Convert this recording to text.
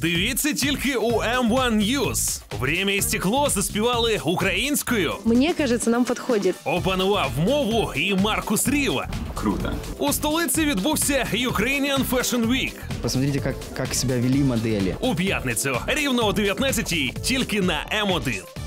Дивіться тільки у M1 News. Время і стекло заспівали українською. Мені кажеться, нам підходить. Опанував мову і Маркус Ріва. Круто. У столиці відбувся Ukrainian Fashion Week. Посмотрите, як, как себя вели моделі. У п'ятницю рівно о 19-й тільки на М1.